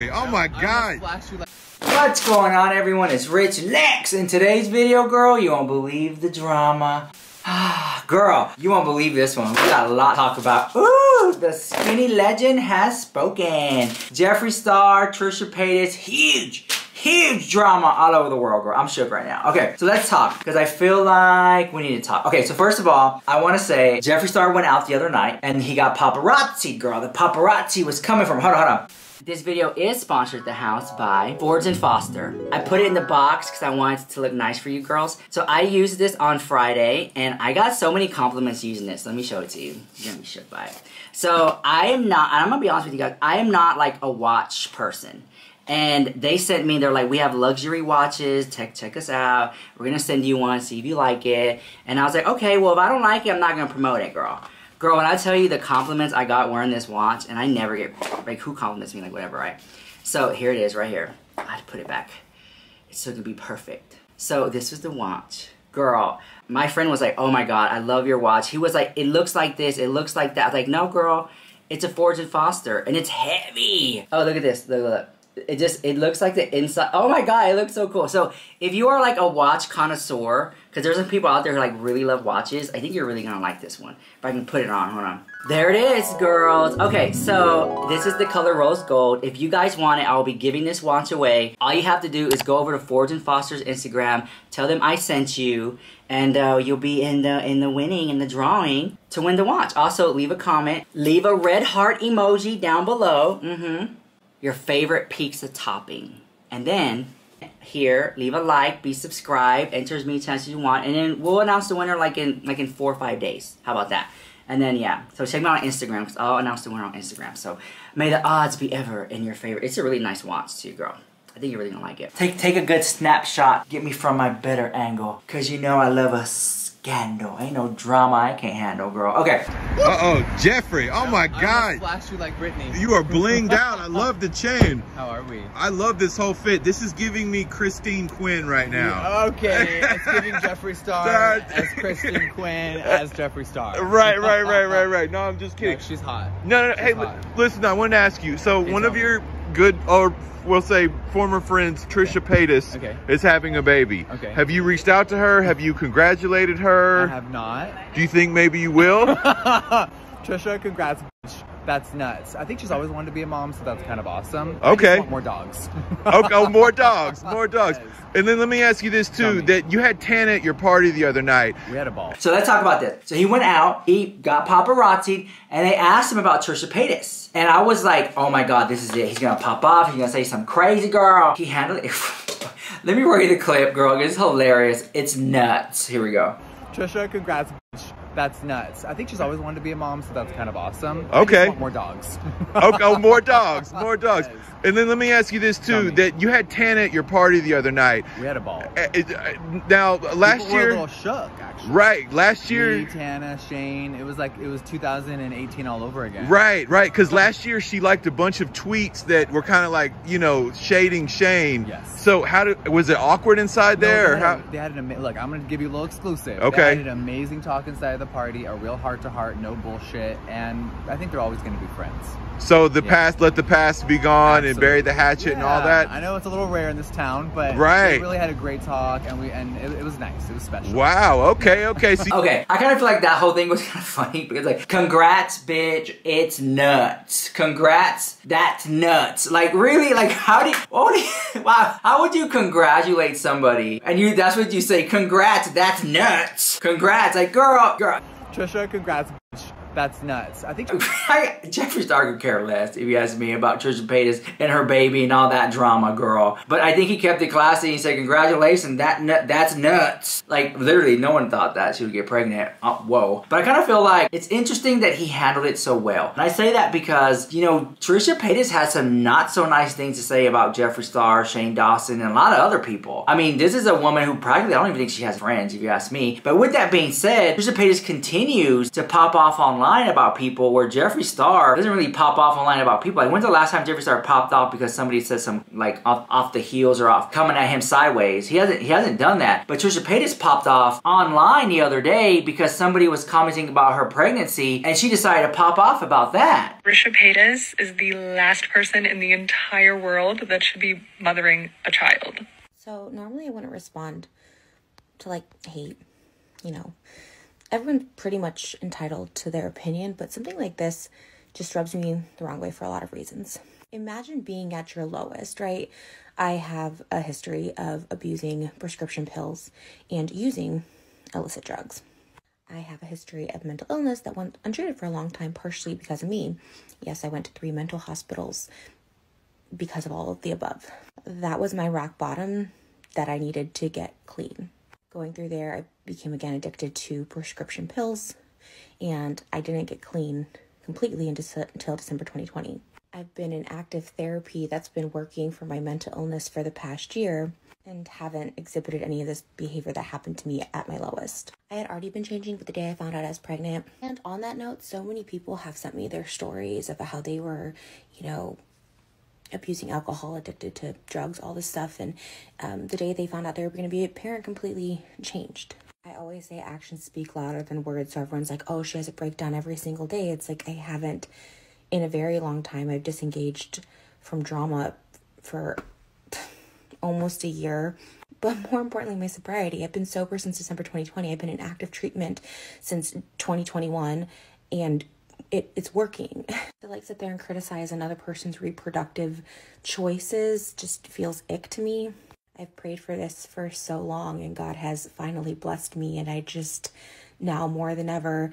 Oh my god. What's going on everyone? It's Rich Lux. In today's video, girl, you won't believe the drama. girl, you won't believe this one. We got a lot to talk about. Ooh, the skinny legend has spoken. Jeffree Star, Trisha Paytas, huge huge drama all over the world, girl. I'm shook right now. Okay, so let's talk, because I feel like we need to talk. Okay, so first of all, I want to say Jeffree Star went out the other night, and he got paparazzi, girl. The paparazzi was coming from, hold on, hold on. This video is sponsored at the house by Forge and Foster. I put it in the box because I wanted it to look nice for you girls. So I used this on Friday and I got so many compliments using this. Let me show it to you. You're gonna be shook by it. So I am not, I'm gonna be honest with you guys, I am not like a watch person. And they sent me, they're like, we have luxury watches, check, check us out. We're gonna send you one, see if you like it. And I was like, okay, well if I don't like it, I'm not gonna promote it, girl. Girl, when I tell you the compliments I got wearing this watch, and I never get, like, who compliments me, like, whatever, right? So, here it is, right here. I had to put it back. It's so gonna be perfect. So, this was the watch. Girl, my friend was like, oh my god, I love your watch. He was like, it looks like this, it looks like that. I was like, no, girl, it's a Forge and Foster, and it's heavy. Oh, look at this, look, look it just it looks like the inside oh my god it looks so cool so if you are like a watch connoisseur because there's some people out there who like really love watches. I think you're really gonna like this one if i can put it on. Hold on. There it is girls. Okay so this is the color rose gold. If you guys want it i'll be giving this watch away. All you have to do is go over to forge and foster's instagram tell them i sent you and uh, you'll be in the in the winning in the drawing to win the watch. Also leave a comment. Leave a red heart emoji down below. Mm-hmm. Your favorite pizza topping. And then here, leave a like, be subscribed, enter as many times as you want, and then we'll announce the winner like in like in four or five days. How about that? And then yeah, so check me out on Instagram because I'll announce the winner on Instagram. So may the odds be ever in your favor. It's a really nice watch too, girl. I think you're really gonna like it. Take take a good snapshot. Get me from my better angle, cause you know I love a scandal. Ain't no drama I can't handle, girl. Okay. Uh-oh, Jeffree. Oh my I'm God. flash you like Britney. You are blinged out. I love the chain. How are we? I love this whole fit. This is giving me Christine Quinn right now. Okay, it's giving Jeffree Star as Christine Quinn as Jeffree Star. Right, right, right, right, right. No, I'm just kidding. Like, she's hot. No, no, no. She's Hey, hot. listen, I wanted to ask you. So, Hey, one of me. your good, or we'll say former friends, Trisha Paytas, Okay. is having a baby. Okay. Have you reached out to her? Have you congratulated her? I have not. Do you think maybe you will? Trisha, congrats, bitch. That's nuts. I think she's always wanted to be a mom, so that's kind of awesome. Okay. I just want more dogs. okay, oh, oh, more dogs, more dogs. Yes. And then let me ask you this too: that you had Tana at your party the other night. We had a ball. So let's talk about this. So he went out, he got paparazzi, and they asked him about Trisha Paytas. And I was like, oh my god, this is it. He's gonna pop off, he's gonna say some crazy girl. He handled it. Let me read the clip, girl. It's hilarious. It's nuts. Here we go. Trisha, congrats, bitch. That's nuts. I think she's always wanted to be a mom, so that's kind of awesome. Okay. more dogs. Okay, oh, more dogs, more dogs. Yes. And then let me ask you this too: that you had Tana at your party the other night. We had a ball. Uh, uh, Now, last People year, little shook, actually. right? Last year, Me, Tana, Shane. It was like it was 2018 all over again. Right, right. Because last year she liked a bunch of tweets that were kind of like, you know, shading Shane. Yes. So how did was it awkward inside No, there? they, how? had, they had an look. I'm gonna give you a little exclusive. Okay. They had an amazing talk inside of the party, a real heart to heart, no bullshit, and I think they're always gonna be friends. So the Yeah. past, let the past be gone, and bury the hatchet and all that. I know it's a little rare in this town, but Right. we really had a great talk, and we and it, it was nice. It was special. Wow. Okay. Okay. See, Okay, I kind of feel like that whole thing was kind of funny because, like, congrats, bitch, it's nuts. Congrats, that's nuts. Like, really? Like, how do you, what would you, wow, how would you congratulate somebody? And you, that's what you say, congrats, that's nuts. Congrats, like, girl, girl. Trisha, congrats. That's nuts. I think I, Jeffree Star could care less, if you ask me, about Trisha Paytas and her baby and all that drama, girl. But I think he kept it classy. And he said, "Congratulations, that that's nuts." Like literally, no one thought that she would get pregnant. Uh, whoa! But I kind of feel like it's interesting that he handled it so well. And I say that because you know Trisha Paytas has some not so nice things to say about Jeffree Star, Shane Dawson, and a lot of other people. I mean, this is a woman who practically I don't even think she has friends, if you ask me. But with that being said, Trisha Paytas continues to pop off online online about people where Jeffree Star doesn't really pop off online about people. Like when's the last time Jeffree Star popped off because somebody said some like off, off the heels or off coming at him sideways? He hasn't he hasn't done that. But Trisha Paytas popped off online the other day because somebody was commenting about her pregnancy and she decided to pop off about that. Trisha Paytas is the last person in the entire world that should be mothering a child. So normally I wouldn't respond to like hate, you know. Everyone's pretty much entitled to their opinion, but something like this just rubs me the wrong way for a lot of reasons. Imagine being at your lowest, right? I have a history of abusing prescription pills and using illicit drugs. I have a history of mental illness that went untreated for a long time, partially because of me. Yes, I went to three mental hospitals because of all of the above. That was my rock bottom that I needed to get clean. Going through there, I became again addicted to prescription pills, and I didn't get clean completely until December 2020. I've been in active therapy that's been working for my mental illness for the past year and haven't exhibited any of this behavior that happened to me at my lowest. I had already been changing, but the day I found out I was pregnant. And on that note, so many people have sent me their stories about how they were, you know, abusing alcohol, addicted to drugs, all this stuff. And um, the day they found out they were going to be a parent, completely changed. I always say actions speak louder than words. So everyone's like, oh, she has a breakdown every single day. It's like I haven't in a very long time. I've disengaged from drama for almost a year. But more importantly, my sobriety. I've been sober since December 2020. I've been in active treatment since 2021. And it, it's working. to like sit there and criticize another person's reproductive choices just feels ick to me. I've prayed for this for so long and God has finally blessed me and I just now more than ever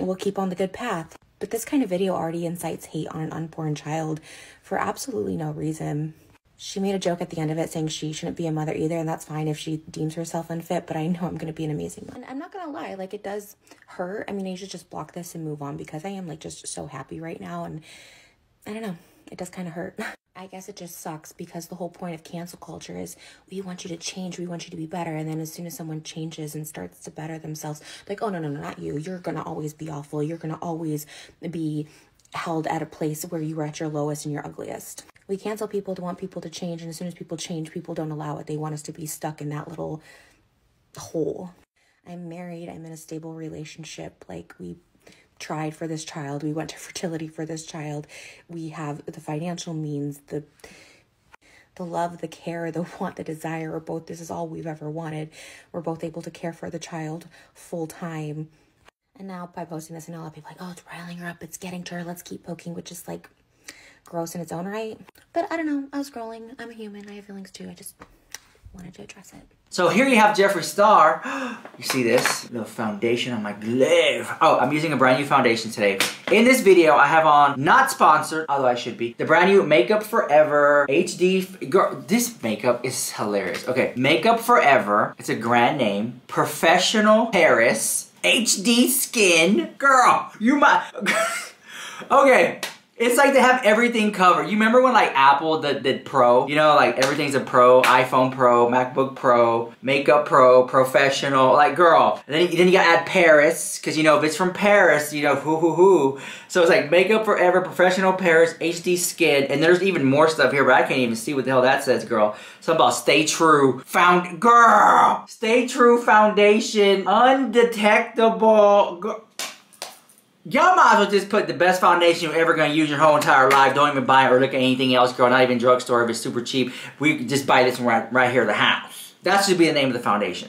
will keep on the good path. But this kind of video already incites hate on an unborn child for absolutely no reason. She made a joke at the end of it saying she shouldn't be a mother either, and that's fine if she deems herself unfit, but I know I'm gonna be an amazing mom. And I'm not gonna lie, like it does hurt. I mean, I should just block this and move on because I am like just so happy right now, and I don't know, it does kind of hurt. I guess it just sucks because the whole point of cancel culture is we want you to change, we want you to be better. And then as soon as someone changes and starts to better themselves, like, oh, no, no, no, not you. You're going to always be awful. You're going to always be held at a place where you were at your lowest and your ugliest. We cancel people to want people to change, and as soon as people change, people don't allow it. They want us to be stuck in that little hole. I'm married, I'm in a stable relationship. Like, we tried for this child, we went to fertility for this child. We have the financial means, the the love, the care, the want, the desire, or both. This is all we've ever wanted. We're both able to care for the child full time. And now by posting this, know a lot of people like, oh, it's riling her up, it's getting to her, let's keep poking, which is like gross in its own right. But I don't know. I was scrolling. I'm a human. I have feelings too. I just wanted to address it. So here you have Jeffree Star. you see this? The foundation on my glove. Oh, I'm using a brand new foundation today. In this video, I have on, not sponsored, although I should be, the brand new Makeup Forever HD. Girl, this makeup is hilarious. Okay, Makeup Forever. It's a grand name. Professional Paris. HD Skin. Girl, you might... okay, it's like they have everything covered. You remember when like Apple did, did Pro? You know, like everything's a Pro, iPhone Pro, MacBook Pro, Makeup Pro, Professional. Like, girl. And then, then you gotta add Paris, because you know, if it's from Paris, you know, whoo hoo hoo. So it's like Makeup Forever, Professional Paris, HD Skin, and there's even more stuff here, but I can't even see what the hell that says, girl. Something about Stay True, found, girl! Stay True Foundation, undetectable, girl. Y'all might as well just put the best foundation you're ever gonna use your whole entire life. Don't even buy it or look at anything else, girl. Not even drugstore if it's super cheap. We just buy this one right, right here at the house. That should be the name of the foundation.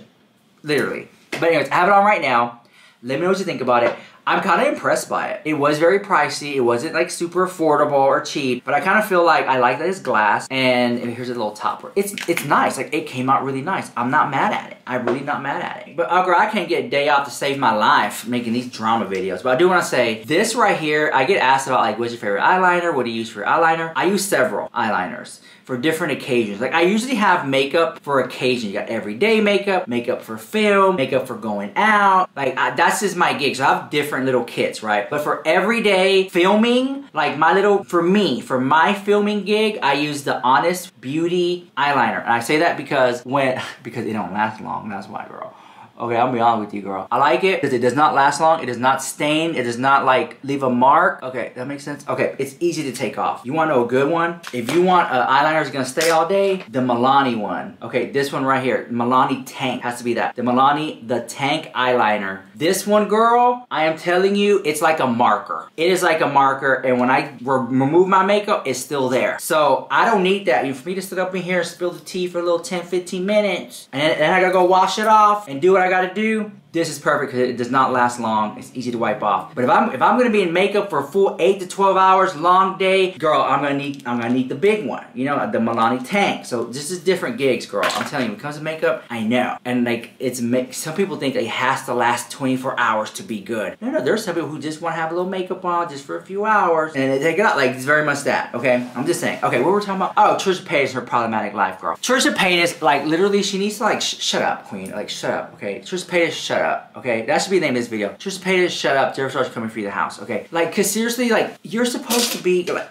Literally. But anyways, I have it on right now. Let me know what you think about it. I'm kind of impressed by it. It was very pricey. It wasn't like super affordable or cheap, but I kind of feel like I like that it's glass and here's a little topper. It's it's nice. Like it came out really nice. I'm not mad at it. I'm really not mad at it. But uh, girl, I can't get a day off to save my life making these drama videos. But I do want to say this right here, I get asked about like what's your favorite eyeliner? What do you use for your eyeliner? I use several eyeliners for different occasions. Like I usually have makeup for occasion. You got everyday makeup, makeup for film, makeup for going out. Like I, that's just my gig. So I have different little kits, right? But for everyday filming, like my little, for me, for my filming gig, I use the Honest Beauty eyeliner. And I say that because when, because it don't last long, that's why girl. Okay, I'll be honest with you, girl. I like it because it does not last long. It does not stain. It does not like leave a mark. Okay, that makes sense. Okay, it's easy to take off. You want to know a good one? If you want an eyeliner that's gonna stay all day, the Milani one. Okay, this one right here, Milani Tank has to be that. The Milani, the Tank eyeliner. This one, girl, I am telling you, it's like a marker. It is like a marker, and when I re remove my makeup, it's still there. So I don't need that. For me to sit up in here and spill the tea for a little 10, 15 minutes, and then I gotta go wash it off and do what I gotta do, this is perfect because it does not last long. It's easy to wipe off. But if I'm if I'm gonna be in makeup for a full eight to twelve hours, long day, girl, I'm gonna need I'm gonna need the big one. You know, the Milani tank. So this is different gigs, girl. I'm telling you, when it comes to makeup, I know. And like it's some people think it has to last 24 hours to be good. No, no, there's some people who just want to have a little makeup on just for a few hours and they take it out. Like it's very much that. Okay, I'm just saying. Okay, what were we're talking about? Oh, Trisha Paytas, her problematic life, girl. Trisha Paytas, like literally, she needs to like sh shut up, queen. Like shut up. Okay, Trisha Paytas, shut up. Okay, that should be the name of this video. Trisha Paytas, shut up. Starts coming for you the house. Okay, like, cause seriously, like, you're supposed to be like,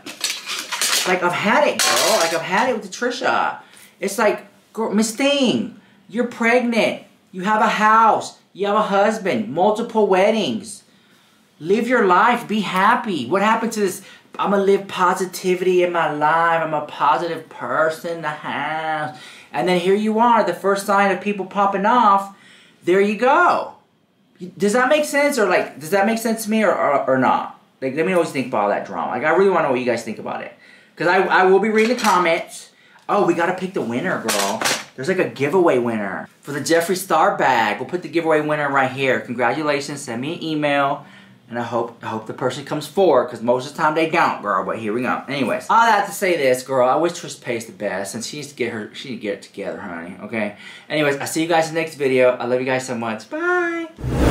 like I've had it, girl. Like I've had it with Trisha. It's like, girl, Miss Thing, you're pregnant. You have a house. You have a husband. Multiple weddings. Live your life. Be happy. What happened to this? I'm gonna live positivity in my life. I'm a positive person. The house. And then here you are, the first sign of people popping off. There you go. Does that make sense, or like, does that make sense to me, or or, or not? Like, let me always think about all that drama. Like, I really want to know what you guys think about it, because I I will be reading the comments. Oh, we gotta pick the winner, girl. There's like a giveaway winner for the Jeffree Star bag. We'll put the giveaway winner right here. Congratulations. Send me an email. And I hope I hope the person comes forward because most of the time they don't, girl. But here we go. Anyways, all that to say this, girl. I wish Trish Paytas the best, and she needs to get her she needs to get it together, honey. Okay. Anyways, I'll see you guys in the next video. I love you guys so much. Bye.